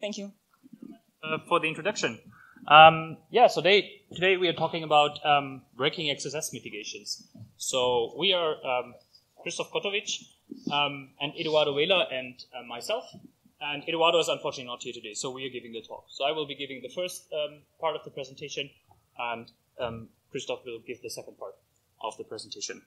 Thank you. Uh, for the introduction. Um, yeah, so they, today we are talking about um, breaking XSS mitigations. So we are um, Christoph Kotowicz um, and Eduardo Vela and uh, myself. And Eduardo is unfortunately not here today, so we are giving the talk. So I will be giving the first um, part of the presentation, and um, Christoph will give the second part of the presentation.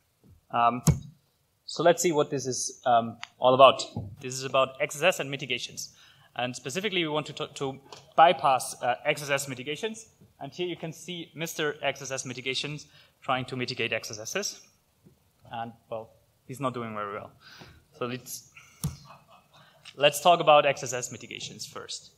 so let's see what this is all about. This is about XSS and mitigations. And specifically, we want to, to bypass uh, XSS mitigations. And here you can see Mr. XSS mitigations trying to mitigate XSSs. And, well, he's not doing very well. So let's, let's talk about XSS mitigations first.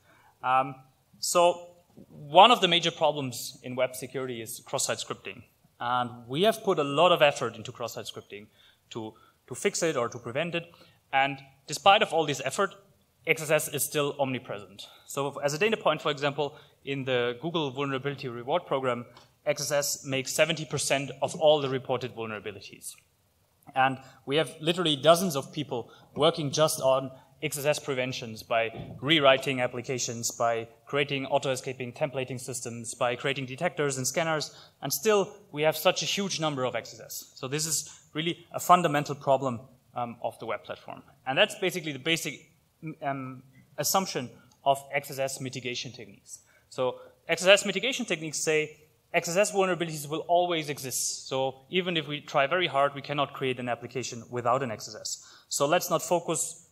Um, so one of the major problems in web security is cross-site scripting. And we have put a lot of effort into cross-site scripting to, to fix it or to prevent it. And despite of all this effort, XSS is still omnipresent. So as a data point, for example, in the Google Vulnerability Reward Program, XSS makes 70% of all the reported vulnerabilities. And we have literally dozens of people working just on XSS preventions by rewriting applications, by creating auto-escaping templating systems, by creating detectors and scanners, and still we have such a huge number of XSS. So this is really a fundamental problem um, of the web platform. And that's basically the basic um, assumption of XSS mitigation techniques. So XSS mitigation techniques say XSS vulnerabilities will always exist. So even if we try very hard, we cannot create an application without an XSS. So let's not focus,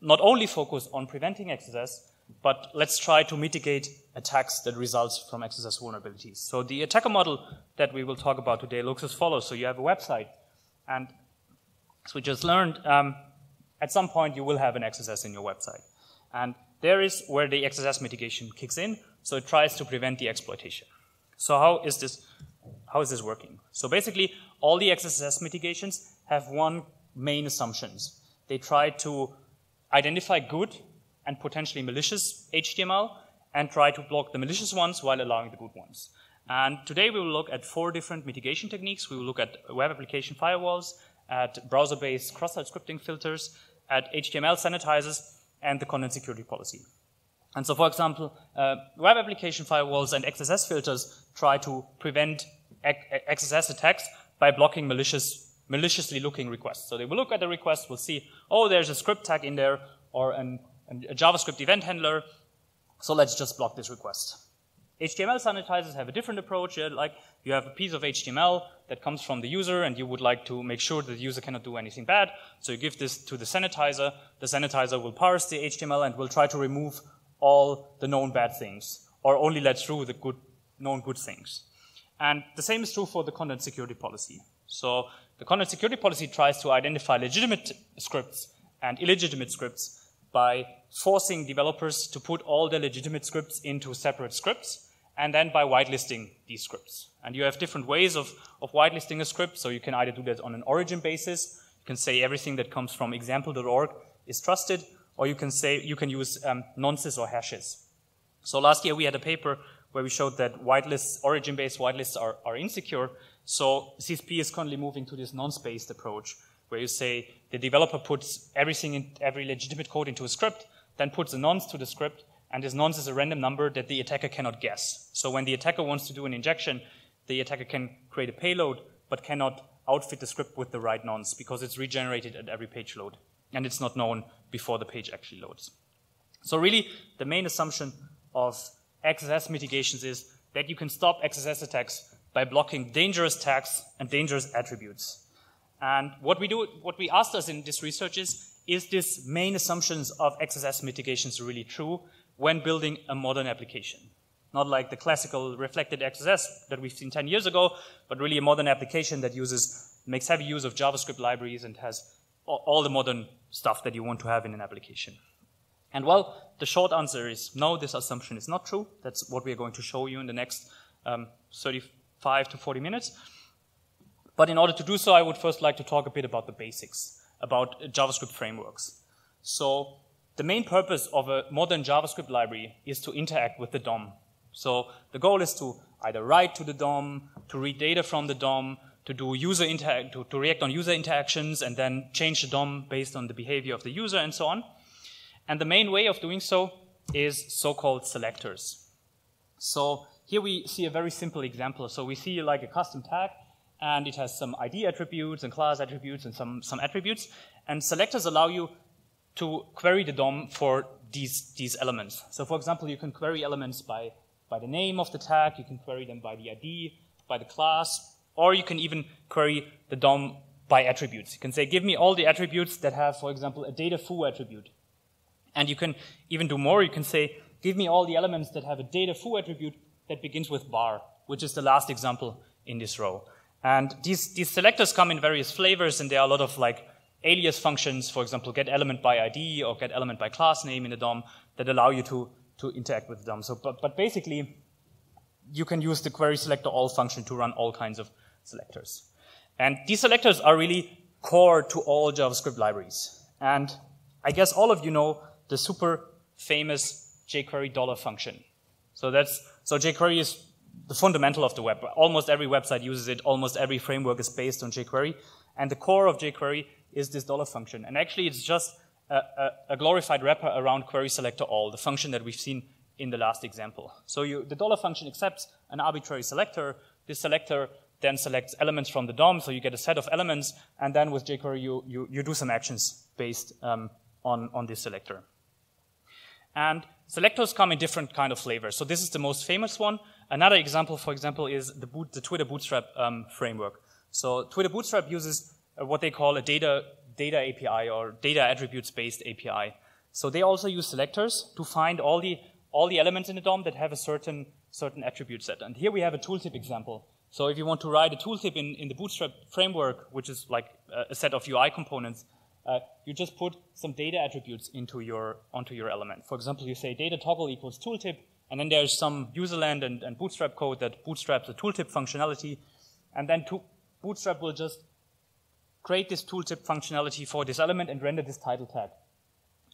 not only focus on preventing XSS, but let's try to mitigate attacks that results from XSS vulnerabilities. So the attacker model that we will talk about today looks as follows. So you have a website, and as we just learned, um, at some point you will have an XSS in your website. And there is where the XSS mitigation kicks in, so it tries to prevent the exploitation. So how is this, how is this working? So basically, all the XSS mitigations have one main assumptions. They try to identify good and potentially malicious HTML and try to block the malicious ones while allowing the good ones. And today we will look at four different mitigation techniques. We will look at web application firewalls, at browser-based cross-site scripting filters, at HTML sanitizers and the content security policy. And so, for example, uh, web application firewalls and XSS filters try to prevent XSS attacks by blocking malicious, maliciously looking requests. So they will look at the request, will see, oh, there's a script tag in there or an, a JavaScript event handler, so let's just block this request. HTML sanitizers have a different approach. Uh, like you have a piece of HTML that comes from the user and you would like to make sure that the user cannot do anything bad. So you give this to the sanitizer. The sanitizer will parse the HTML and will try to remove all the known bad things or only let through the good, known good things. And the same is true for the content security policy. So the content security policy tries to identify legitimate scripts and illegitimate scripts by forcing developers to put all their legitimate scripts into separate scripts and then by whitelisting these scripts. And you have different ways of, of whitelisting a script, so you can either do that on an origin basis, you can say everything that comes from example.org is trusted, or you can say you can use um, nonces or hashes. So last year we had a paper where we showed that whitelists, origin-based whitelists are, are insecure. So CSP is currently moving to this nonce-based approach, where you say the developer puts everything in every legitimate code into a script, then puts a nonce to the script, and this nonce is a random number that the attacker cannot guess. So when the attacker wants to do an injection, the attacker can create a payload, but cannot outfit the script with the right nonce because it's regenerated at every page load, and it's not known before the page actually loads. So really, the main assumption of XSS mitigations is that you can stop XSS attacks by blocking dangerous tags and dangerous attributes. And what we do, what we asked us in this research is, is this main assumptions of XSS mitigations really true? When building a modern application. Not like the classical reflected XSS that we've seen 10 years ago, but really a modern application that uses, makes heavy use of JavaScript libraries and has all the modern stuff that you want to have in an application. And well, the short answer is no, this assumption is not true. That's what we're going to show you in the next um, 35 to 40 minutes. But in order to do so, I would first like to talk a bit about the basics, about JavaScript frameworks. So the main purpose of a modern JavaScript library is to interact with the DOM. So the goal is to either write to the DOM, to read data from the DOM, to do user interact, to, to react on user interactions and then change the DOM based on the behavior of the user and so on. And the main way of doing so is so-called selectors. So here we see a very simple example. So we see like a custom tag, and it has some ID attributes and class attributes and some, some attributes. And selectors allow you to query the DOM for these, these elements. So for example, you can query elements by, by the name of the tag, you can query them by the ID, by the class, or you can even query the DOM by attributes. You can say, give me all the attributes that have, for example, a data foo attribute. And you can even do more. You can say, give me all the elements that have a data foo attribute that begins with bar, which is the last example in this row. And these, these selectors come in various flavors, and there are a lot of like alias functions, for example, get element by ID or get element by class name in the DOM that allow you to, to interact with the DOM. So, but, but basically, you can use the query selector all function to run all kinds of selectors. And these selectors are really core to all JavaScript libraries. And I guess all of you know the super famous jQuery dollar function. So that's, so jQuery is the fundamental of the web. Almost every website uses it. Almost every framework is based on jQuery. And the core of jQuery is this dollar function. And actually, it's just a, a, a, glorified wrapper around query selector all, the function that we've seen in the last example. So you, the dollar function accepts an arbitrary selector. This selector then selects elements from the DOM, so you get a set of elements, and then with jQuery you, you, you do some actions based um, on, on this selector. And selectors come in different kind of flavors. So this is the most famous one. Another example, for example, is the, boot, the Twitter Bootstrap um, framework. So Twitter Bootstrap uses what they call a data, data API or data attributes-based API. So they also use selectors to find all the, all the elements in the DOM that have a certain, certain attribute set. And here we have a tooltip example. So if you want to write a tooltip in, in the Bootstrap framework, which is like a, a set of UI components, uh, you just put some data attributes into your, onto your element. For example, you say data toggle equals tooltip, and then there's some userland and, and Bootstrap code that bootstraps the tooltip functionality, and then to, Bootstrap will just create this tooltip functionality for this element and render this title tag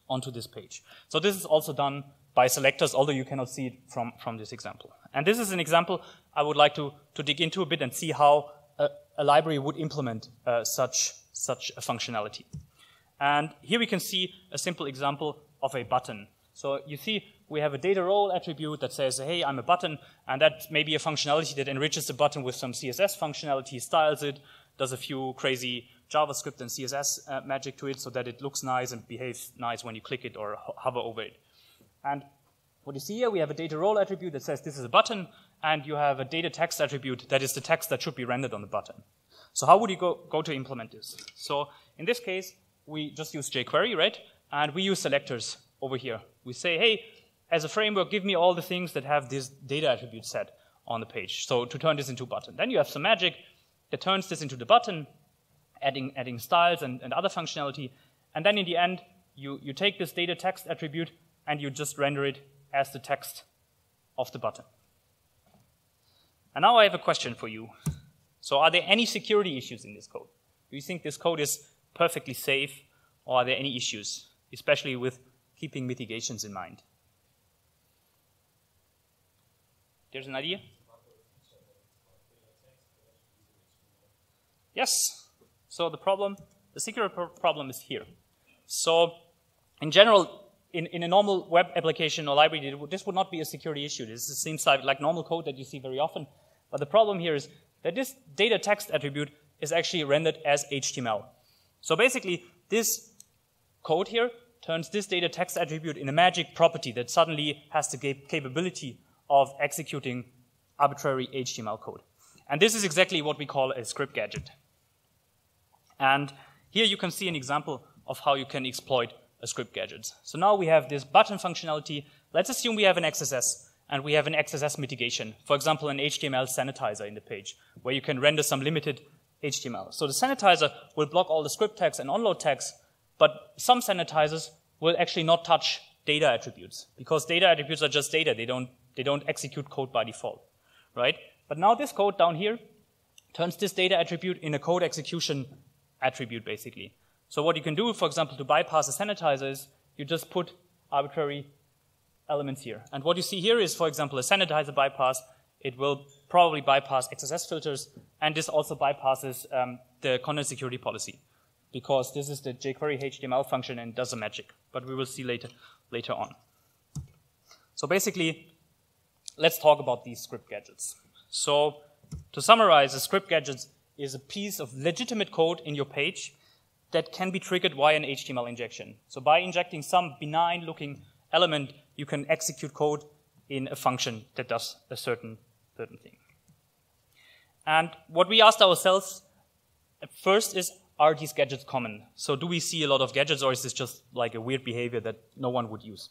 onto this page. So this is also done by selectors, although you cannot see it from, from this example. And this is an example I would like to, to dig into a bit and see how a, a library would implement uh, such, such a functionality. And here we can see a simple example of a button. So you see we have a data role attribute that says, hey, I'm a button, and that may be a functionality that enriches the button with some CSS functionality, styles it, does a few crazy JavaScript and CSS uh, magic to it so that it looks nice and behaves nice when you click it or ho hover over it. And what you see here, we have a data role attribute that says this is a button, and you have a data text attribute that is the text that should be rendered on the button. So how would you go, go to implement this? So in this case, we just use jQuery, right? And we use selectors over here. We say, hey, as a framework, give me all the things that have this data attribute set on the page. So to turn this into a button. Then you have some magic that turns this into the button, adding, adding styles and, and other functionality. And then in the end, you, you take this data text attribute and you just render it as the text of the button. And now I have a question for you. So are there any security issues in this code? Do you think this code is perfectly safe, or are there any issues, especially with keeping mitigations in mind? There's an idea? Yes. So the problem, the security problem is here. So in general, in, in a normal web application or library, this would not be a security issue. This seems like, like normal code that you see very often. But the problem here is that this data text attribute is actually rendered as HTML. So basically, this code here turns this data text attribute in a magic property that suddenly has the capability of executing arbitrary HTML code. And this is exactly what we call a script gadget. And here you can see an example of how you can exploit a script gadget. So now we have this button functionality. Let's assume we have an XSS and we have an XSS mitigation. For example, an HTML sanitizer in the page where you can render some limited HTML. So the sanitizer will block all the script tags and onload tags, but some sanitizers will actually not touch data attributes because data attributes are just data. They don't, they don't execute code by default, right? But now this code down here turns this data attribute in a code execution attribute, basically. So what you can do, for example, to bypass a sanitizer is you just put arbitrary elements here. And what you see here is, for example, a sanitizer bypass. It will probably bypass XSS filters, and this also bypasses um, the content security policy because this is the jQuery HTML function and does the magic. But we will see later, later on. So basically, let's talk about these script gadgets. So to summarize, the script gadget is a piece of legitimate code in your page that can be triggered via an HTML injection. So by injecting some benign looking element, you can execute code in a function that does a certain, certain thing. And what we asked ourselves first is, are these gadgets common? So do we see a lot of gadgets or is this just like a weird behavior that no one would use?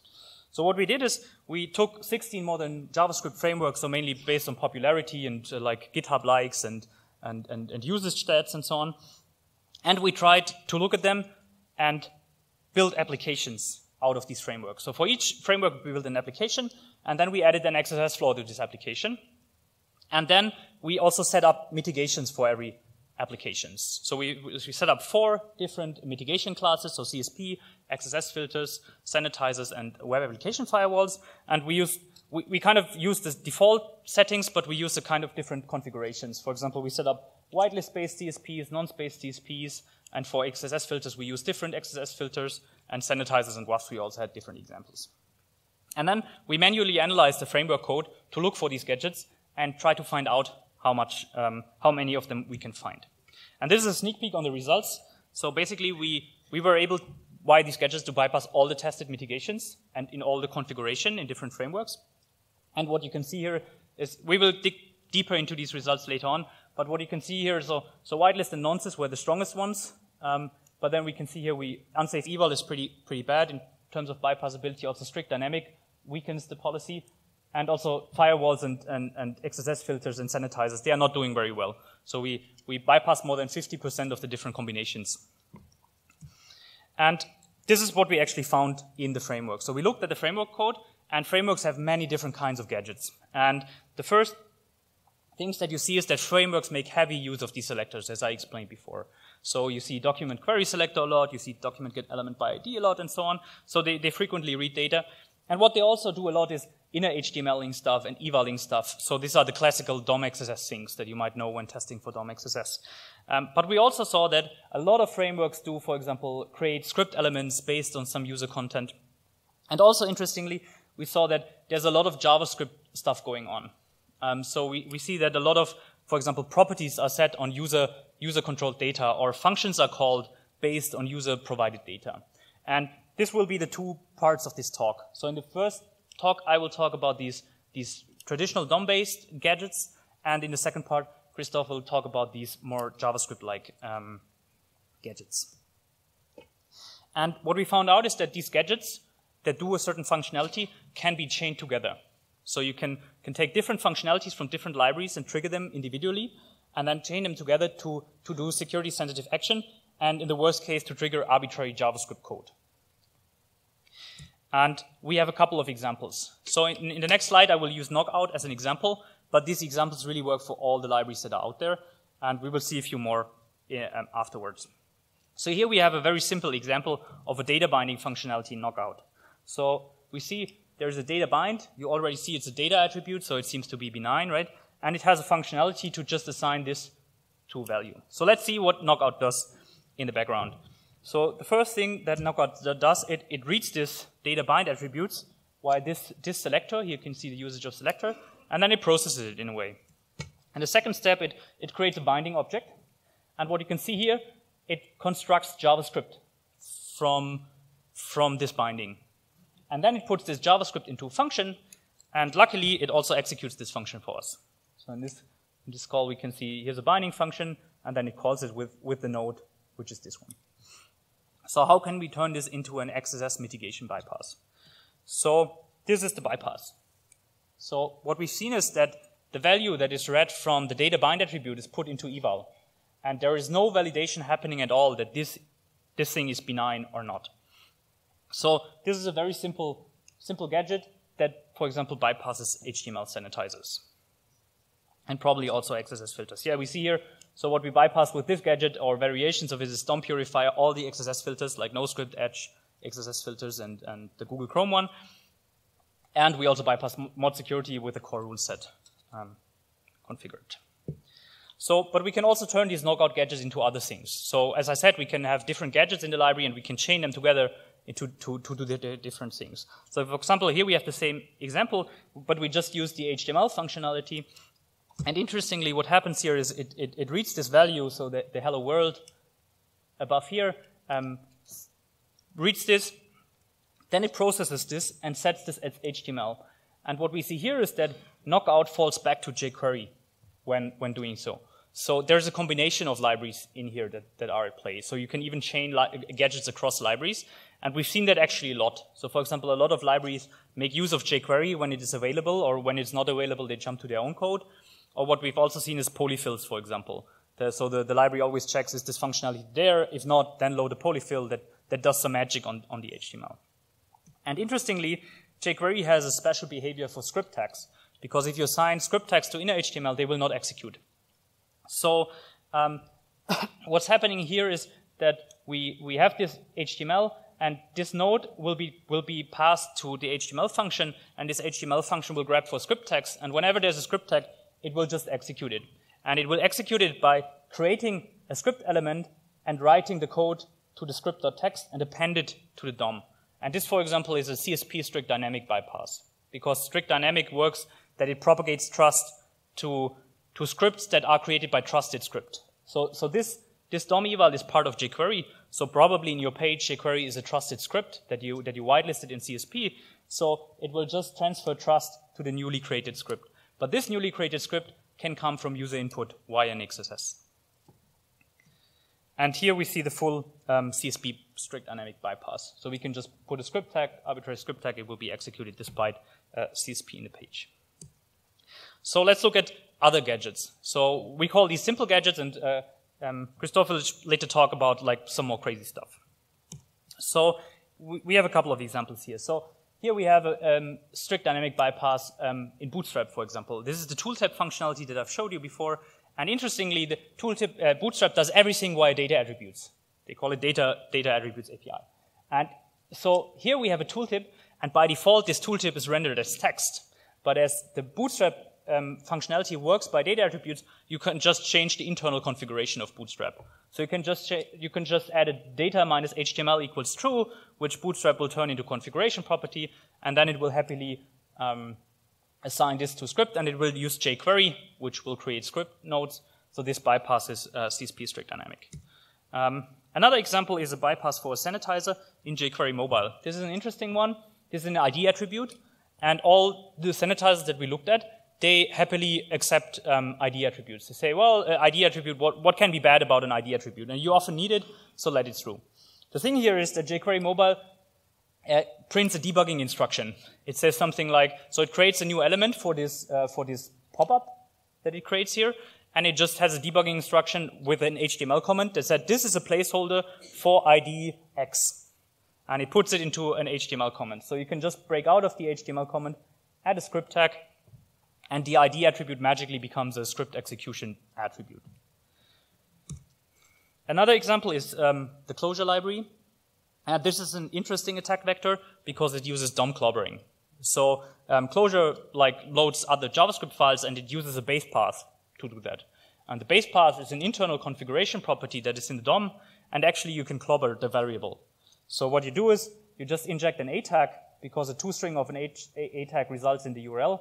So what we did is we took 16 modern JavaScript frameworks, so mainly based on popularity and uh, like GitHub likes and, and, and, and usage stats and so on. And we tried to look at them and build applications out of these frameworks. So for each framework, we built an application, and then we added an XSS flow to this application. And then we also set up mitigations for every applications. So we, we set up four different mitigation classes, so CSP, XSS filters, sanitizers, and web application firewalls. And we use we, we kind of use the default settings, but we use a kind of different configurations. For example, we set up whitelist-based CSPs, nonce-based CSPs, and for XSS filters, we use different XSS filters, and sanitizers and WAFs, we also had different examples. And then we manually analyze the framework code to look for these gadgets and try to find out how much, um, how many of them we can find. And this is a sneak peek on the results. So basically, we, we were able, via these gadgets, to bypass all the tested mitigations and in all the configuration in different frameworks. And what you can see here is, we will dig deeper into these results later on, but what you can see here is, so, so whitelist and nonces were the strongest ones, um, but then we can see here we, unsafe eval is pretty, pretty bad in terms of bypassability, also strict dynamic weakens the policy, and also firewalls and, and, and XSS filters and sanitizers, they are not doing very well. So we, we bypass more than 50% of the different combinations. And this is what we actually found in the framework. So we looked at the framework code, and frameworks have many different kinds of gadgets. And the first things that you see is that frameworks make heavy use of these selectors, as I explained before. So you see document query selector a lot, you see document get element by ID a lot, and so on. So they, they frequently read data. And what they also do a lot is inner HTMLing stuff and evaling stuff. So these are the classical DOM XSS things that you might know when testing for DOM XSS. Um, but we also saw that a lot of frameworks do, for example, create script elements based on some user content. And also interestingly, we saw that there's a lot of JavaScript stuff going on. Um, so we, we see that a lot of, for example, properties are set on user, user controlled data or functions are called based on user provided data. And this will be the two parts of this talk. So in the first talk, I will talk about these, these traditional DOM-based gadgets, and in the second part, Christoph will talk about these more JavaScript-like um, gadgets. And what we found out is that these gadgets that do a certain functionality can be chained together. So you can, can take different functionalities from different libraries and trigger them individually, and then chain them together to, to do security-sensitive action, and in the worst case, to trigger arbitrary JavaScript code. And we have a couple of examples. So in, in, the next slide, I will use Knockout as an example, but these examples really work for all the libraries that are out there, and we will see a few more uh, afterwards. So here we have a very simple example of a data binding functionality in Knockout. So we see there's a data bind. You already see it's a data attribute, so it seems to be benign, right? And it has a functionality to just assign this to value. So let's see what Knockout does in the background. So the first thing that Knockout does, it, it reads this data bind attributes via this, this selector. Here you can see the usage of selector. And then it processes it in a way. And the second step, it, it creates a binding object. And what you can see here, it constructs JavaScript from, from this binding. And then it puts this JavaScript into a function, and luckily it also executes this function for us. So in this, in this call, we can see here's a binding function, and then it calls it with, with the node, which is this one. So how can we turn this into an XSS mitigation bypass? So this is the bypass. So what we've seen is that the value that is read from the data bind attribute is put into eval. And there is no validation happening at all that this, this thing is benign or not. So this is a very simple, simple gadget that, for example, bypasses HTML sanitizers. And probably also XSS filters. Yeah, we see here so what we bypass with this gadget or variations of it is DOM purifier, all the XSS filters like NoScript, Edge, XSS filters, and, and the Google Chrome one. And we also bypass mod security with the core rule set um, configured. So, but we can also turn these knockout gadgets into other things. So as I said, we can have different gadgets in the library and we can chain them together to, to, to do the different things. So for example, here we have the same example, but we just use the HTML functionality. And interestingly, what happens here is it, it, it reads this value, so the, the hello world above here um, reads this, then it processes this and sets this as HTML. And what we see here is that knockout falls back to jQuery when, when doing so. So there's a combination of libraries in here that, that are at play. So you can even chain gadgets across libraries. And we've seen that actually a lot. So for example, a lot of libraries make use of jQuery when it is available, or when it's not available, they jump to their own code. Or what we've also seen is polyfills, for example. The, so the, the library always checks, is this functionality there? If not, then load a polyfill that, that does some magic on, on the HTML. And interestingly, jQuery has a special behavior for script tags, because if you assign script tags to inner HTML, they will not execute. So um, what's happening here is that we, we have this HTML, and this node will be, will be passed to the HTML function, and this HTML function will grab for script tags, and whenever there's a script tag, it will just execute it. And it will execute it by creating a script element and writing the code to the script.text and append it to the DOM. And this, for example, is a CSP strict dynamic bypass because strict dynamic works that it propagates trust to, to scripts that are created by trusted script. So, so this, this DOM eval is part of jQuery. So probably in your page, jQuery is a trusted script that you, that you whitelisted in CSP. So it will just transfer trust to the newly created script. But this newly created script can come from user input via an XSS. And here we see the full um, CSP strict dynamic bypass. So we can just put a script tag, arbitrary script tag, it will be executed despite uh, CSP in the page. So let's look at other gadgets. So we call these simple gadgets, and uh, um, Christoph will later talk about like some more crazy stuff. So we, we have a couple of examples here. So here we have a um, strict dynamic bypass um, in Bootstrap, for example. This is the tooltip functionality that I've showed you before. And interestingly, the tooltip uh, Bootstrap does everything via data attributes. They call it data, data attributes API. And so here we have a tooltip, and by default, this tooltip is rendered as text. But as the Bootstrap um, functionality works by data attributes, you can just change the internal configuration of Bootstrap. So you can just you can just add a data minus HTML equals true, which Bootstrap will turn into configuration property, and then it will happily um, assign this to script, and it will use jQuery, which will create script nodes. So this bypasses uh, CSP strict dynamic. Um, another example is a bypass for a sanitizer in jQuery mobile. This is an interesting one. This is an ID attribute, and all the sanitizers that we looked at they happily accept um, ID attributes. They say, well, uh, ID attribute, what, what can be bad about an ID attribute? And you often need it, so let it through. The thing here is that jQuery Mobile uh, prints a debugging instruction. It says something like, so it creates a new element for this, uh, for this pop-up that it creates here, and it just has a debugging instruction with an HTML comment that said, this is a placeholder for ID X. And it puts it into an HTML comment. So you can just break out of the HTML comment, add a script tag, and the ID attribute magically becomes a script execution attribute. Another example is um, the closure library. And this is an interesting attack vector because it uses DOM clobbering. So um, Closure like loads other JavaScript files and it uses a base path to do that. And the base path is an internal configuration property that is in the DOM, and actually you can clobber the variable. So what you do is you just inject an A tag because a two string of an A, a tag results in the URL,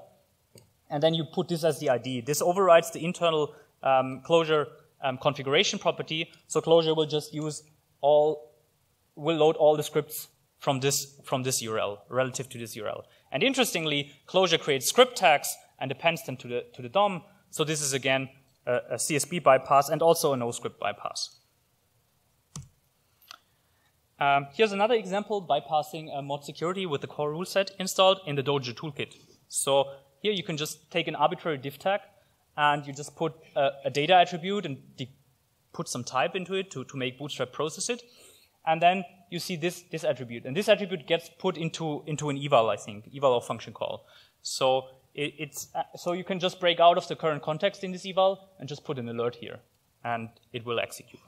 and then you put this as the ID. This overrides the internal um, Closure um, configuration property, so closure will just use all, will load all the scripts from this, from this URL, relative to this URL. And interestingly, closure creates script tags and appends them to the, to the DOM, so this is again a, a CSP bypass and also a no-script bypass. Um, here's another example bypassing mod security with the core rule set installed in the Dojo toolkit. So here you can just take an arbitrary div tag and you just put a, a data attribute and put some type into it to, to make Bootstrap process it. And then you see this, this attribute. And this attribute gets put into, into an eval, I think, eval or function call. So it, it's, uh, so you can just break out of the current context in this eval and just put an alert here and it will execute.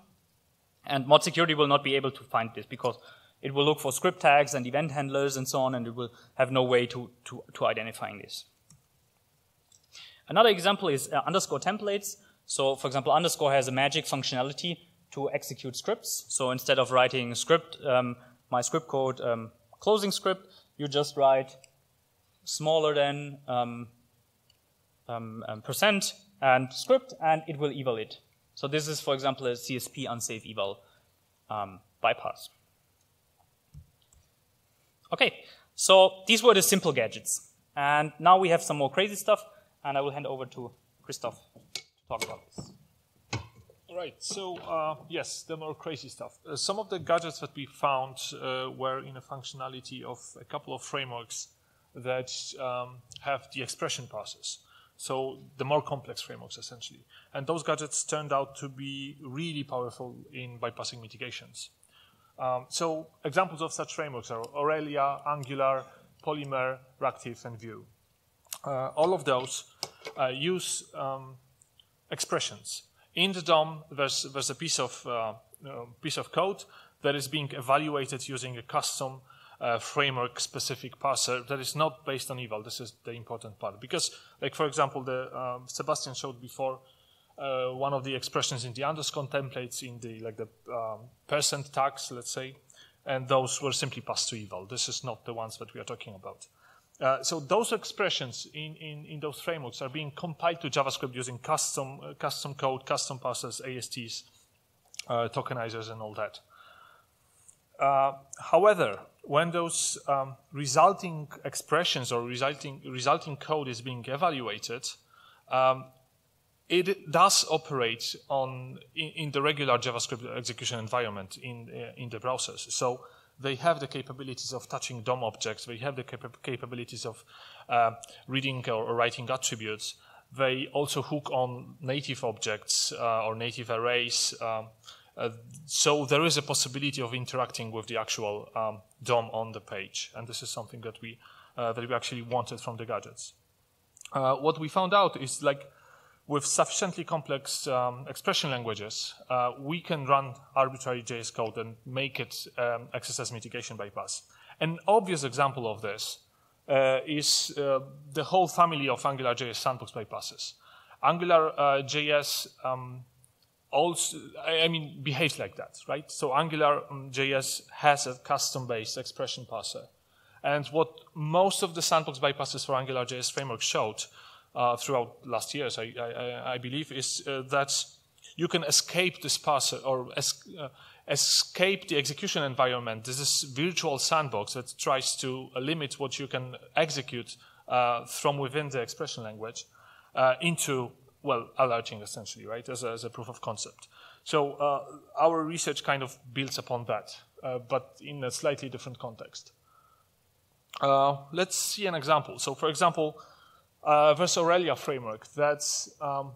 And mod security will not be able to find this because it will look for script tags and event handlers and so on, and it will have no way to, to, to identifying this. Another example is uh, underscore templates. So for example, underscore has a magic functionality to execute scripts. So instead of writing script um, my script code um, closing script, you just write smaller than um, um, um, percent and script, and it will eval it. So this is, for example, a CSP unsafe eval bypass. Okay, so these were the simple gadgets. And now we have some more crazy stuff, and I will hand over to Christoph to talk about this. All right, so uh, yes, the more crazy stuff. Uh, some of the gadgets that we found uh, were in a functionality of a couple of frameworks that um, have the expression parsers. So the more complex frameworks, essentially. And those gadgets turned out to be really powerful in bypassing mitigations. Um, so examples of such frameworks are Aurelia, Angular, Polymer, Ractive, and Vue. Uh, all of those uh, use um, expressions. In the DOM, there's, there's a piece of, uh, piece of code that is being evaluated using a custom uh, framework specific parser that is not based on eval. This is the important part. Because, like, for example, the um, Sebastian showed before, uh, one of the expressions in the underscore templates in the like the um, percent tags, let's say, and those were simply passed to eval. This is not the ones that we are talking about. Uh, so those expressions in, in, in, those frameworks are being compiled to JavaScript using custom uh, custom code, custom parsers, ASTs, uh, tokenizers, and all that. Uh, however, when those um, resulting expressions or resulting resulting code is being evaluated, um, it does operate on in, in, the regular JavaScript execution environment in uh, in the browsers. So they have the capabilities of touching DOM objects. They have the cap capabilities of uh, reading or, or, writing attributes. They also hook on native objects uh, or native arrays. Um, uh, so there is a possibility of interacting with the actual um, DOM on the page, and this is something that we uh, that we actually wanted from the gadgets. Uh, what we found out is like with sufficiently complex um, expression languages, uh, we can run arbitrary JS code and make it um, XSS mitigation bypass. An obvious example of this uh, is uh, the whole family of AngularJS sandbox bypasses. AngularJS uh, um, also, I mean, behaves like that, right? So AngularJS has a custom-based expression parser. And what most of the sandbox bypasses for AngularJS framework showed uh, throughout last years, I, I, I believe, is uh, that you can escape this parser or es uh, escape the execution environment. This is virtual sandbox that tries to limit what you can execute uh, from within the expression language uh, into, well, alerting essentially, right, as a, as a proof of concept. So uh, our research kind of builds upon that, but in a slightly different context. let's see an example. So for example, uh, Aurelia framework. That's um,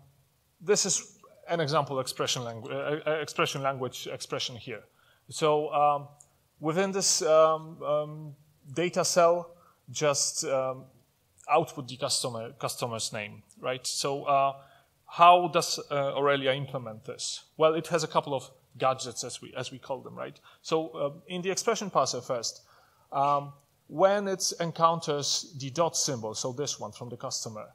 this is an example expression language, uh, uh, expression language expression here. So um, within this um, um data cell, just um, output the customer customer's name, right? So uh, how does uh, Aurelia implement this? Well, it has a couple of gadgets as we as we call them, right? So uh, in the expression parser first. When it encounters the dot symbol, so this one from the customer,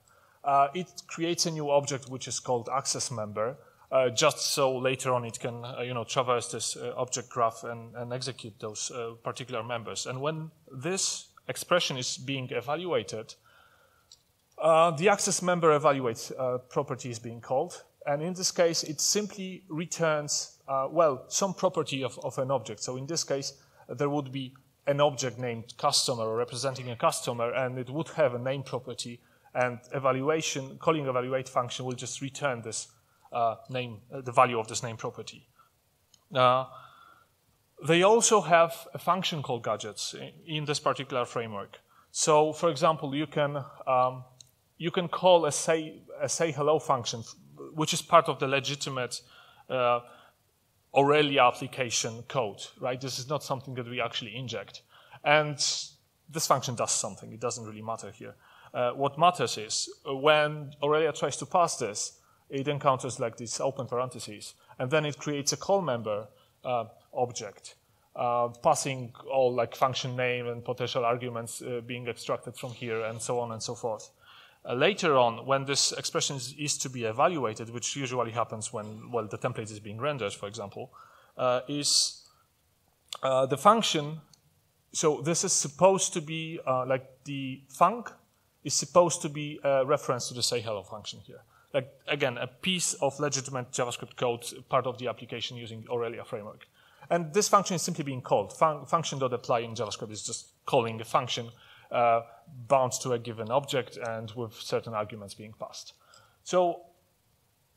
uh, it creates a new object which is called access member, uh, just so later on it can uh, you know, traverse this uh, object graph and, and execute those uh, particular members. And when this expression is being evaluated, uh, the access member evaluate property is being called. And in this case, it simply returns, well, some property of, of an object. So in this case, there would be an object named customer or representing a customer, and it would have a name property, and evaluation, calling evaluate function will just return this uh, name, uh, the value of this name property. Uh, they also have a function called gadgets in this particular framework. So, for example, you can um, you can call a say a say hello function, which is part of the legitimate uh, Aurelia application code, right? This is not something that we actually inject. And this function does something. It doesn't really matter here. Uh, what matters is when Aurelia tries to pass this, it encounters like these open parentheses, and then it creates a call member uh, object, uh, passing all like function name and potential arguments uh, being extracted from here, and so on and so forth. Uh, later on, when this expression is, to be evaluated, which usually happens when, well, the template is being rendered, for example, uh, is uh, the function so this is supposed to be uh, like the func is supposed to be a reference to the say hello function here. Like again, a piece of legitimate JavaScript code, part of the application using Aurelia framework. And this function is simply being called. Fun function.apply in JavaScript is just calling a function uh, bound to a given object and with certain arguments being passed. So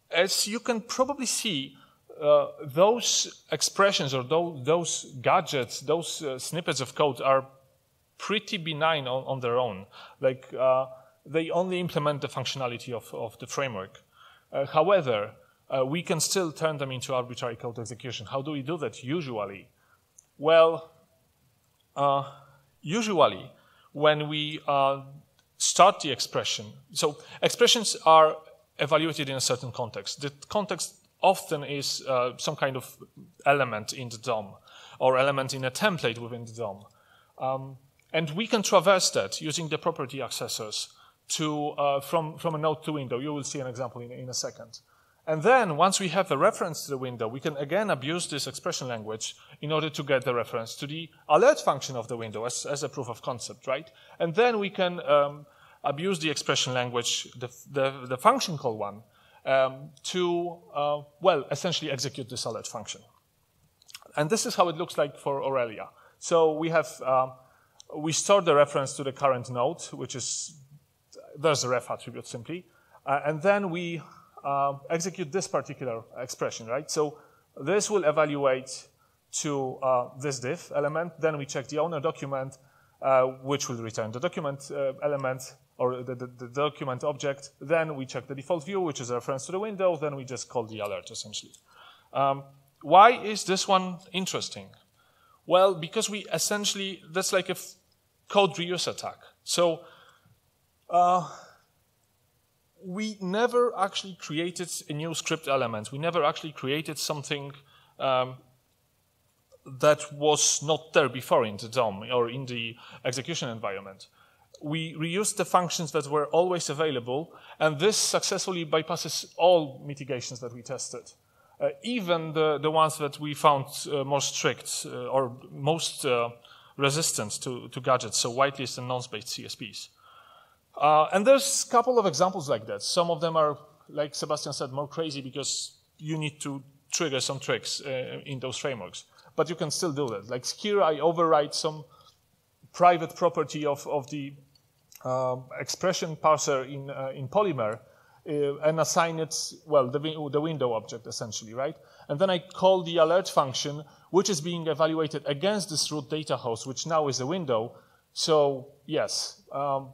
as you can probably see, uh, those expressions or those, those gadgets, those uh, snippets of code are pretty benign on, on their own. Like uh, they only implement the functionality of, of the framework. Uh, however, uh, we can still turn them into arbitrary code execution. How do we do that usually? Well, usually when we start the expression, so expressions are evaluated in a certain context. The context often is uh, some kind of element in the DOM or element in a template within the DOM. Um, and we can traverse that using the property accessors to, uh, from, from a node to window. You will see an example in, in a second. And then once we have the reference to the window, we can again abuse this expression language in order to get the reference to the alert function of the window as, as a proof of concept, right? And then we can um, abuse the expression language, the, the, the function call one, um, to, uh, well, essentially execute this alert function. And this is how it looks like for Aurelia. So we have, uh, we store the reference to the current node, which is, there's a ref attribute simply. Uh, and then we uh, execute this particular expression, right? So this will evaluate to uh, this div element. Then we check the owner document, uh, which will return the document element or the, the, the, document object. Then we check the default view, which is a reference to the window. Then we just call the alert, essentially. Um, why is this one interesting? Well, because we essentially, that's like a code reuse attack. So uh, we never actually created a new script element. We never actually created something um, that was not there before in the DOM or in the execution environment we reused the functions that were always available, and this successfully bypasses all mitigations that we tested. Uh, even the, the ones that we found uh, more strict uh, or most uh, resistant to, to gadgets, so whitelist and nonce-based CSPs. Uh, and there's a couple of examples like that. Some of them are, like Sebastian said, more crazy because you need to trigger some tricks uh, in those frameworks. But you can still do that. Like here, I override some private property of, of the um, expression parser in, uh, in Polymer uh, and assign it, well, the, the window object essentially, right? And then I call the alert function, which is being evaluated against this root data host, which now is a window. So yes, um,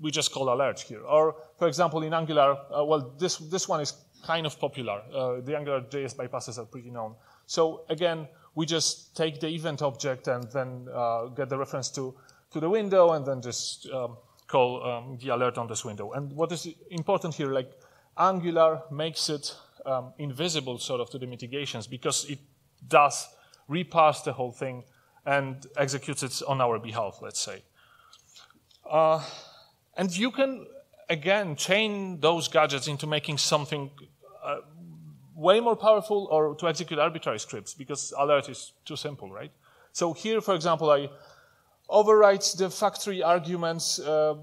we just call alert here. Or for example, in Angular, uh, well, this, this one is kind of popular. Uh, the Angular JS bypasses are pretty known. So again, we just take the event object and then uh, get the reference to, to the window and then just um, call um, the alert on this window. And what is important here, like Angular makes it um, invisible sort of to the mitigations because it does repass the whole thing and executes it on our behalf, let's say. Uh, and you can, again, chain those gadgets into making something uh, way more powerful or to execute arbitrary scripts because alert is too simple, right? So here, for example, I overwrites the factory arguments, uh,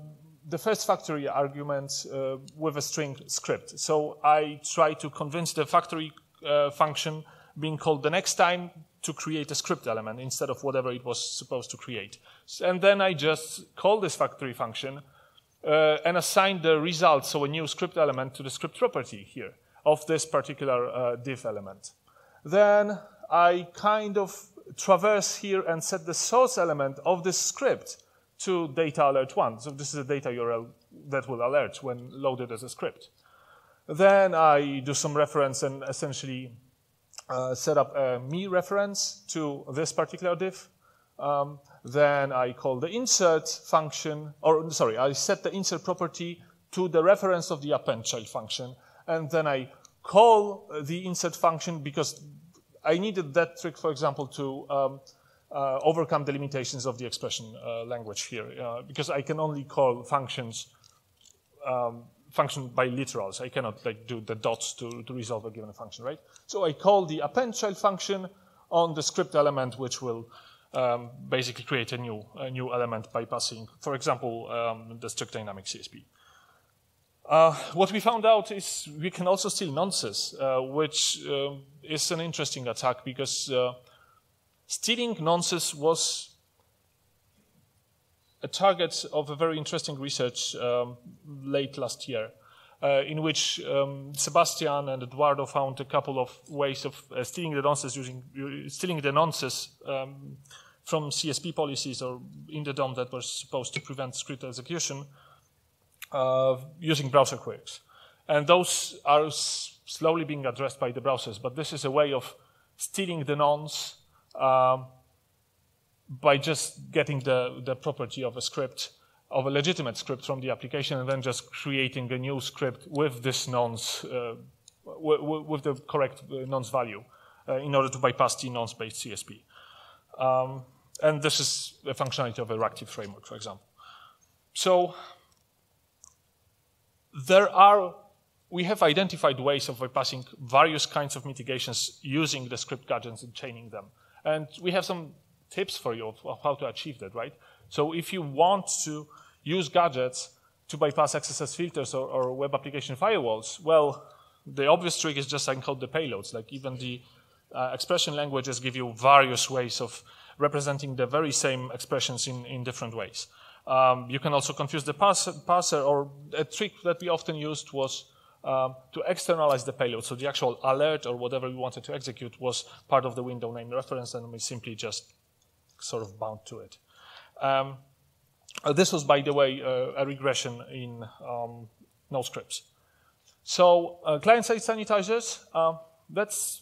the first factory argument uh, with a string script. So I try to convince the factory uh, function being called the next time to create a script element instead of whatever it was supposed to create. And then I just call this factory function uh, and assign the result, so a new script element to the script property here of this particular uh, div element. Then I kind of traverse here and set the source element of this script to data alert one. So this is a data URL that will alert when loaded as a script. Then I do some reference and essentially uh, set up a me reference to this particular div. Um, then I call the insert function, or sorry, I set the insert property to the reference of the append child function. And then I call the insert function because I needed that trick, for example, to um, uh, overcome the limitations of the expression uh, language here, uh, because I can only call functions um, function by literals. I cannot like do the dots to, to resolve a given function, right? So I call the append child function on the script element, which will um, basically create a new, a new element by passing, for example, um, the strict dynamic CSP. Uh, what we found out is we can also steal nonces, uh, which um, is an interesting attack because uh, stealing nonces was a target of a very interesting research um, late last year, uh, in which um, Sebastian and Eduardo found a couple of ways of uh, stealing the nonces using stealing the nonces um, from CSP policies or in the DOM that were supposed to prevent script execution uh, using browser queries. And those are slowly being addressed by the browsers, but this is a way of stealing the nonce um, by just getting the, the property of a script, of a legitimate script from the application, and then just creating a new script with this nonce, uh, with the correct uh, nonce value uh, in order to bypass the nonce-based CSP. Um, and this is the functionality of a Ractive framework, for example. So there are, we have identified ways of bypassing various kinds of mitigations using the script gadgets and chaining them. And we have some tips for you of, of how to achieve that, right? So if you want to use gadgets to bypass XSS filters or, or, web application firewalls, well, the obvious trick is just encode the payloads. Like even the uh, expression languages give you various ways of representing the very same expressions in, in different ways. Um, you can also confuse the parser, or a trick that we often used was um, to externalize the payload. So the actual alert or whatever we wanted to execute was part of the window name reference, and we simply just sort of bound to it. Um, uh, this was, by the way, uh, a regression in um, NoScript's. So uh, client-side sanitizers, uh, that's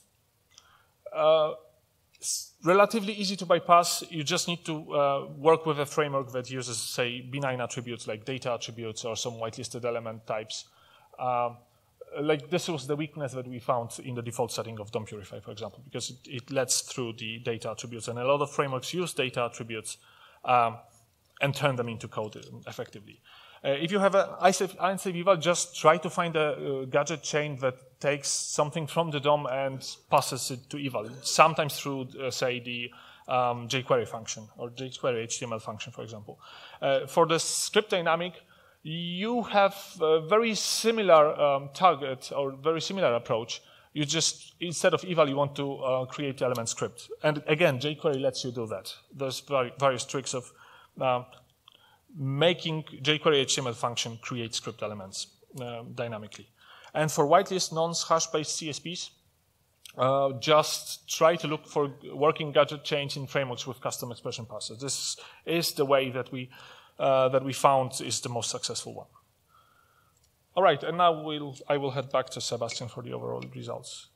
relatively easy to bypass. You just need to uh, work with a framework that uses, say, benign attributes like data attributes or some whitelisted element types. Um, like this was the weakness that we found in the default setting of DOMPurify, for example, because it, it lets through the data attributes, and a lot of frameworks use data attributes um, and turn them into code effectively. Uh, if you have an unsafe eval, just try to find a uh, gadget chain that takes something from the DOM and passes it to eval, sometimes through, uh, say, the um, jQuery function or jQuery HTML function, for example. For the strict dynamic, you have a very similar um, target or very similar approach. You just, instead of eval, you want to uh, create the element script. And again, jQuery lets you do that. There's various tricks of uh, making jQuery HTML function create script elements uh, dynamically. And for whitelist nonce hash-based CSPs, uh, just try to look for working gadget chains in frameworks with custom expression parsers. This is the way that we uh, that we found is the most successful one. All right, and now we'll, I will head back to Sebastian for the overall results.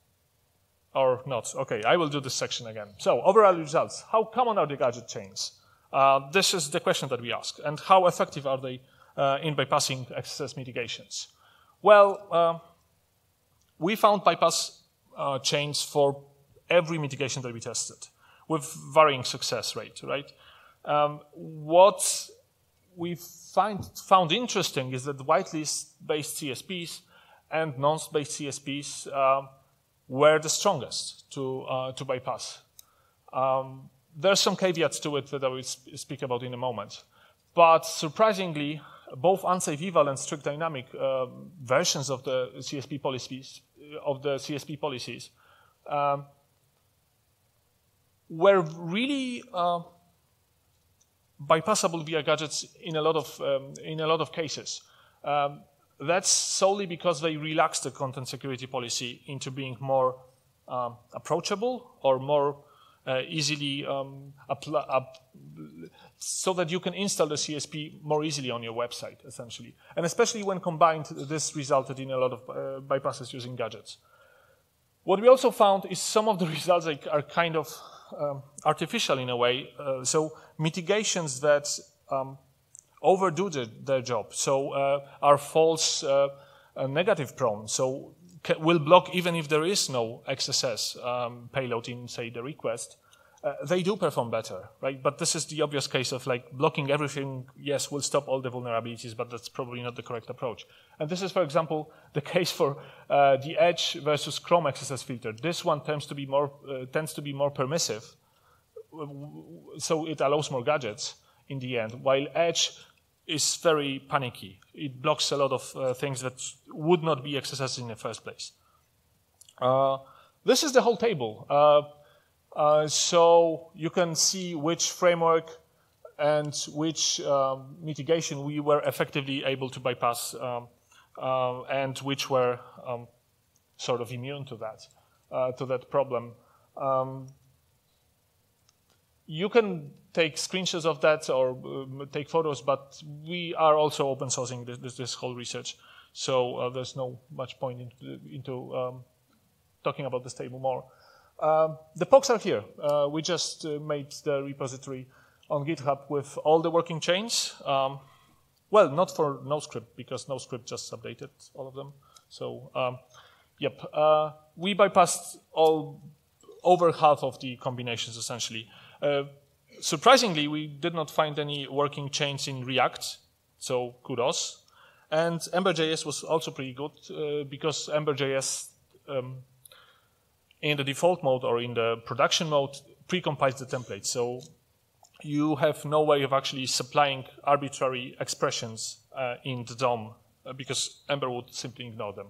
Or not. Okay, I will do this section again. So, overall results. How common are the gadget chains? Uh, this is the question that we ask. And how effective are they uh, in bypassing XSS mitigations? Well, uh, we found bypass uh, chains for every mitigation that we tested with varying success rate, right? Um, what we find, found interesting is that whitelist-based CSPs and nonce-based CSPs uh, were the strongest to, uh, to bypass. Um, there's some caveats to it that I will speak about in a moment. But surprisingly, both unsafe eval and strict dynamic uh, versions of the CSP policies, of the CSP policies, um, were really uh, bypassable via gadgets in a lot of um, in a lot of cases. Um, that's solely because they relaxed the content security policy into being more um, approachable or more uh, easily um, so that you can install the CSP more easily on your website, essentially. And especially when combined, this resulted in a lot of uh, bypasses using gadgets. What we also found is some of the results are kind of um, artificial in a way. Uh, so mitigations that um, overdo the, their job, so uh, are false uh, negative prone, so will block even if there is no XSS um, payload in, say, the request. Uh, they do perform better, right? But this is the obvious case of like blocking everything. Yes, will stop all the vulnerabilities, but that's probably not the correct approach. And this is, for example, the case for uh, the Edge versus Chrome XSS filter. This one tends to be more uh, tends to be more permissive, so it allows more gadgets in the end, while Edge is very panicky. It blocks a lot of uh, things that would not be XSS in the first place. Uh, this is the whole table. Uh, uh, so you can see which framework and which um, mitigation we were effectively able to bypass um, uh, and which were um, sort of immune to that, uh, to that problem. Um, you can take screenshots of that or uh, take photos, but we are also open sourcing this, this, this whole research. So uh, there's no much point into, into um, talking about this table more. Um, the POCs are here. Uh, we just uh, made the repository on GitHub with all the working chains. Um, well, not for NoScript, because NoScript just updated all of them. So, um, yep. Uh, we bypassed all over half of the combinations, essentially. Surprisingly, we did not find any working chains in React, so kudos. And Ember.js was also pretty good, uh, because Ember.js um, in the default mode or in the production mode precompiles the template. So you have no way of actually supplying arbitrary expressions uh, in the DOM uh, because Ember would simply ignore them.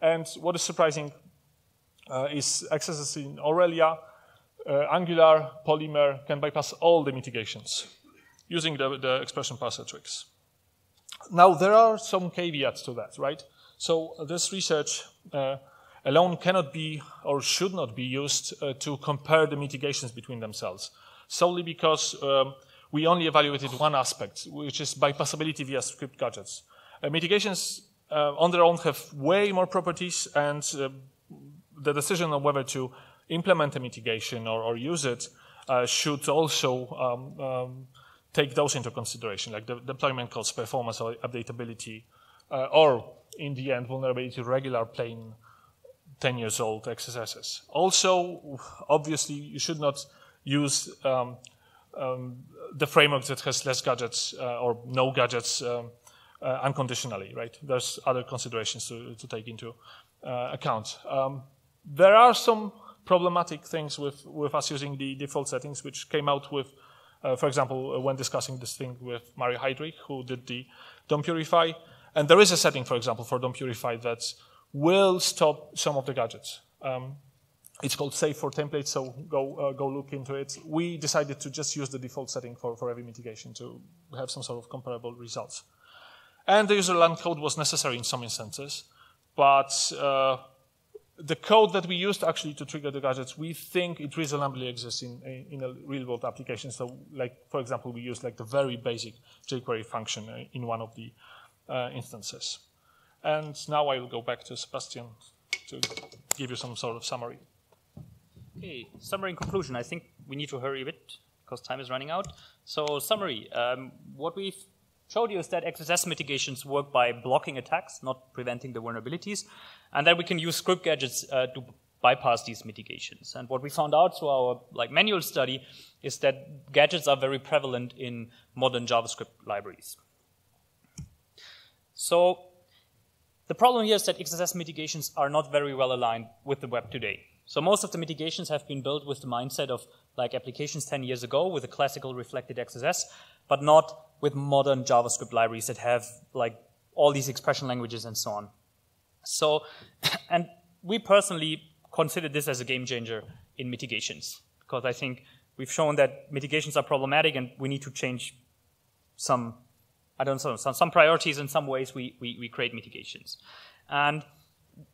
And what is surprising uh, is XSS in Aurelia, uh, Angular, Polymer can bypass all the mitigations using the, the expression parser tricks. Now, there are some caveats to that, right? So this research uh, alone cannot be or should not be used uh, to compare the mitigations between themselves, solely because um, we only evaluated one aspect, which is bypassability via script gadgets. Uh, mitigations uh, on their own have way more properties, and uh, the decision on whether to implement a mitigation or, or use it uh, should also um, um, take those into consideration, like the deployment cost, performance, or updatability, uh, or in the end, vulnerability to regular plain 10 years old XSSs. Also, obviously, you should not use um, um, the framework that has less gadgets uh, or no gadgets um, uh, unconditionally, right? There's other considerations to, to take into uh, account. Um, there are some problematic things with, with us using the default settings, which came out with, uh, for example, when discussing this thing with Mario Heiderich, who did the DOMPurify. And there is a setting, for example, for DOMPurify that will stop some of the gadgets. Um, it's called Safe for Templates, so go, uh, go look into it. We decided to just use the default setting for, for every mitigation to have some sort of comparable results. And the userland code was necessary in some instances, but uh, the code that we used actually to trigger the gadgets, we think it reasonably exists in, in a real-world application. So, like, for example, we use like the very basic jQuery function uh, in one of the uh, instances. And now I will go back to Sebastian to give you some sort of summary. Okay, summary and conclusion. I think we need to hurry a bit because time is running out. So, summary. Um, what we've showed you is that XSS mitigations work by blocking attacks, not preventing the vulnerabilities, and that we can use script gadgets uh, to bypass these mitigations. And what we found out through our like manual study is that gadgets are very prevalent in modern JavaScript libraries. So the problem here is that XSS mitigations are not very well aligned with the web today. So most of the mitigations have been built with the mindset of like applications 10 years ago with a classical reflected XSS, but not with modern JavaScript libraries that have like all these expression languages and so on. So, and we personally consider this as a game changer in mitigations because I think we've shown that mitigations are problematic and we need to change some I don't know, some, some priorities in some ways we, we, we create mitigations. And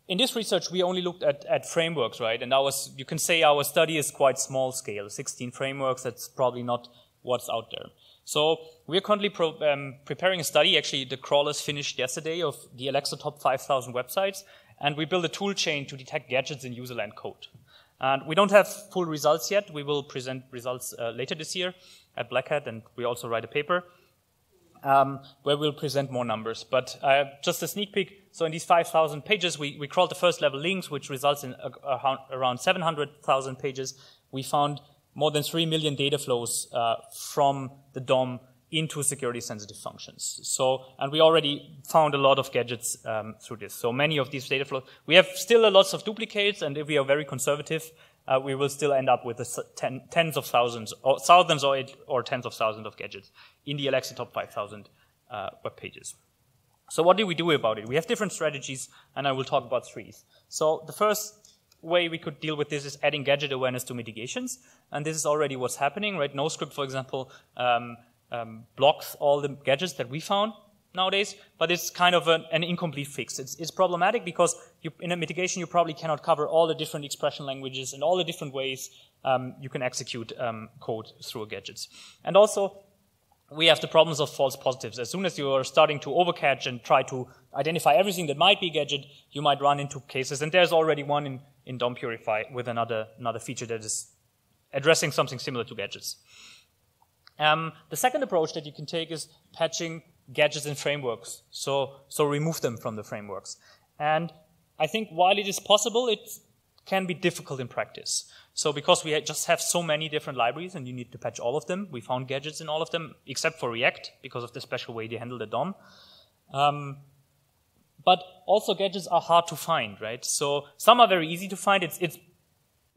in this research, we only looked at, at frameworks, right? And was, you can say our study is quite small scale, 16 frameworks, that's probably not what's out there. So we're currently pro, um, preparing a study, actually the crawlers finished yesterday of the Alexa top 5,000 websites, and we built a tool chain to detect gadgets in userland code. And we don't have full results yet. We will present results uh, later this year at Black Hat, and we also write a paper um, where we'll present more numbers. But uh, just a sneak peek. So in these 5,000 pages, we, we crawled the first level links, which results in a, around 700,000 pages. We found more than 3 million data flows uh, from the DOM into security sensitive functions. So, and we already found a lot of gadgets um, through this. So many of these data flows, we have still a lots of duplicates, and if we are very conservative, uh, we will still end up with ten, tens of thousands, or thousands or, or, tens of thousands of gadgets in the Alexa Top 5000 uh, web pages. So what do we do about it? We have different strategies, and I will talk about three. So the first way we could deal with this is adding gadget awareness to mitigations, and this is already what's happening, right? NoScript, for example, um, um, blocks all the gadgets that we found nowadays, but it's kind of an, an incomplete fix. It's, it's problematic because you, in a mitigation you probably cannot cover all the different expression languages and all the different ways um, you can execute um, code through gadgets. And also, we have the problems of false positives. As soon as you are starting to overcatch and try to identify everything that might be gadget, you might run into cases. And there's already one in, in DOMPurify with another, another feature that is addressing something similar to gadgets. Um, the second approach that you can take is patching gadgets and frameworks. So, so remove them from the frameworks. And I think while it is possible, it can be difficult in practice. So because we just have so many different libraries and you need to patch all of them, we found gadgets in all of them, except for React, because of the special way they handle the DOM. Um, but also gadgets are hard to find, right? So some are very easy to find. It's, it's,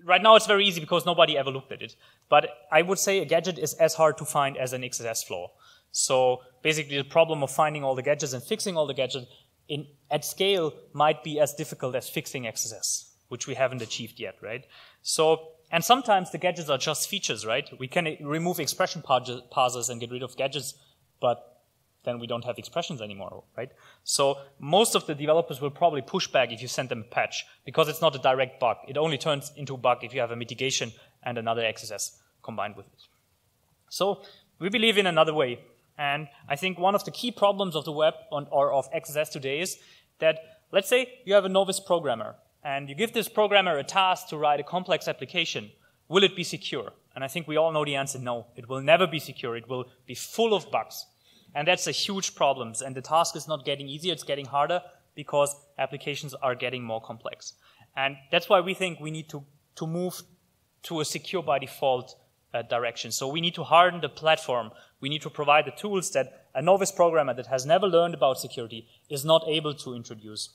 right now it's very easy because nobody ever looked at it. But I would say a gadget is as hard to find as an XSS flaw. So basically the problem of finding all the gadgets and fixing all the gadgets in, at scale might be as difficult as fixing XSS, which we haven't achieved yet, right? So, and sometimes the gadgets are just features, right? We can remove expression parsers and get rid of gadgets, but then we don't have expressions anymore, right? So most of the developers will probably push back if you send them a patch because it's not a direct bug. It only turns into a bug if you have a mitigation and another XSS combined with it. So we believe in another way. And I think one of the key problems of the web or of XSS today is that let's say you have a novice programmer and you give this programmer a task to write a complex application. Will it be secure? And I think we all know the answer no. It will never be secure. It will be full of bugs. And that's a huge problem. And the task is not getting easier, it's getting harder because applications are getting more complex. And that's why we think we need to, to move to a secure by default uh, direction. So we need to harden the platform. We need to provide the tools that a novice programmer that has never learned about security is not able to introduce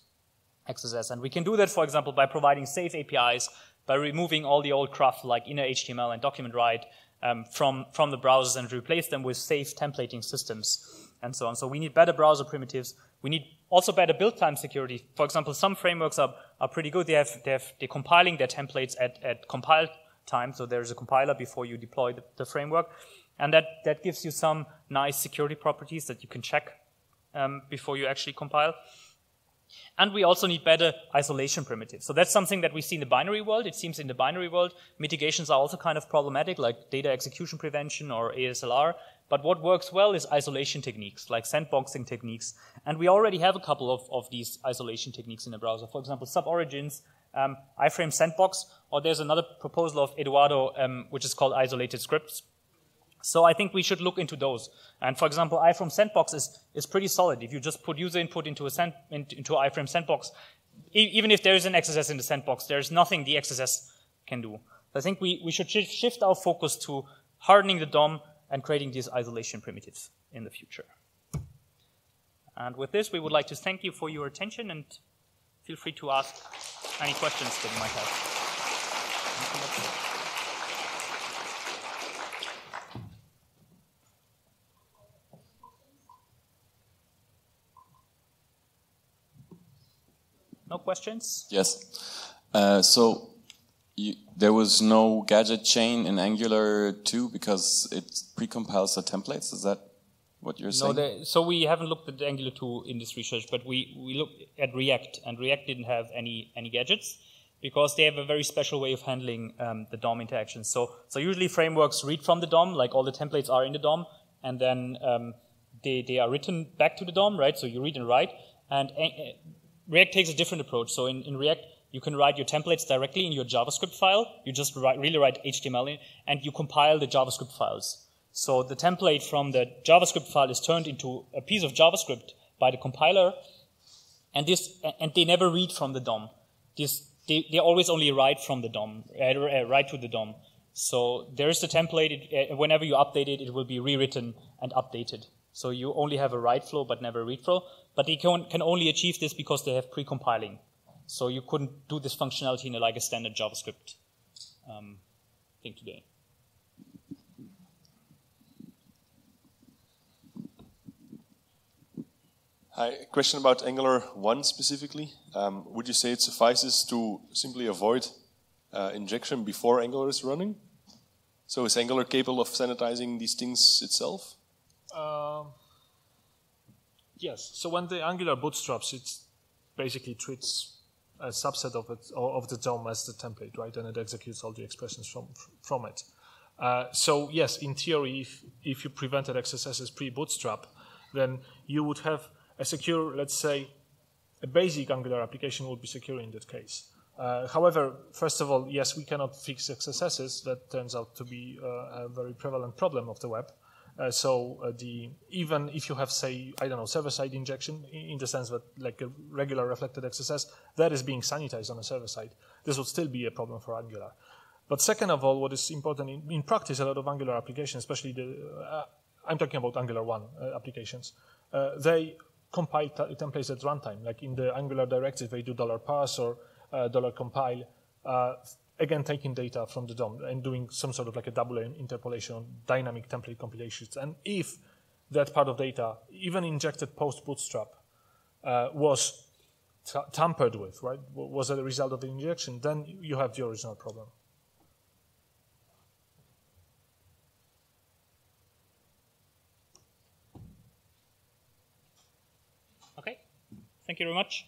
XSS. And we can do that, for example, by providing safe APIs, by removing all the old craft like inner HTML and document write um, from, from the browsers and replace them with safe templating systems and so on. So we need better browser primitives. We need also better build time security. For example, some frameworks are, are pretty good. They have, they have, they're compiling their templates at, at compile time. So there's a compiler before you deploy the, the framework. And that, that gives you some nice security properties that you can check um, before you actually compile. And we also need better isolation primitives. So that's something that we see in the binary world. It seems in the binary world, mitigations are also kind of problematic, like data execution prevention or ASLR. But what works well is isolation techniques, like sandboxing techniques. And we already have a couple of, of these isolation techniques in the browser. For example, suborigins, um, iframe sandbox, or there's another proposal of Eduardo, um, which is called isolated scripts. So I think we should look into those. And for example, iframe sandbox is, is pretty solid. If you just put user input into a sand, into iframe sandbox, e even if there is an XSS in the sandbox, there's nothing the XSS can do. I think we, we should sh shift our focus to hardening the DOM and creating these isolation primitives in the future. And with this, we would like to thank you for your attention and feel free to ask any questions that you might have. No questions? Yes. Uh, so you, there was no gadget chain in Angular 2 because it precompiles the templates. Is that what you're saying? No, so we haven't looked at Angular 2 in this research, but we, we looked at React, and React didn't have any, any gadgets because they have a very special way of handling um, the DOM interactions. So, so usually frameworks read from the DOM, like all the templates are in the DOM, and then um, they, they are written back to the DOM, right? So you read and write. And React takes a different approach. So in, in React, you can write your templates directly in your JavaScript file. You just write, really write HTML in, and you compile the JavaScript files. So the template from the JavaScript file is turned into a piece of JavaScript by the compiler, and this and they never read from the DOM. This they, they always only write from the DOM, uh, uh, write to the DOM. So there is the template. It, uh, whenever you update it, it will be rewritten and updated. So you only have a write flow but never a read flow. But they can, can only achieve this because they have pre-compiling. So you couldn't do this functionality in a, like a standard JavaScript um, thing today. Hi, a question about Angular 1 specifically. Um, would you say it suffices to simply avoid uh, injection before Angular is running? So is Angular capable of sanitizing these things itself? Um, yes. So when the Angular bootstraps, it basically treats a subset of it of the DOM as the template, right? And it executes all the expressions from from it. Uh, so yes, in theory, if if you prevented XSS's pre-bootstrap, then you would have a secure, let's say, a basic Angular application would be secure in that case. Uh, however, first of all, yes, we cannot fix XSSs. That turns out to be uh, a very prevalent problem of the web. Uh, so uh, the even if you have, say, I don't know, server-side injection, in the sense that like a regular reflected XSS, that is being sanitized on a server side, this would still be a problem for Angular. But second of all, what is important in, in practice, a lot of Angular applications, especially the, uh, I'm talking about Angular 1 uh, applications, they compile templates at runtime. Like in the Angular directive, they do dollar $parse or uh, dollar $compile, uh, again taking data from the DOM and doing some sort of like a double interpolation on dynamic template compilations. And if that part of data, even injected post-bootstrap, uh, was tampered with, right, was a result of the injection, then you have the original problem. Okay, thank you very much.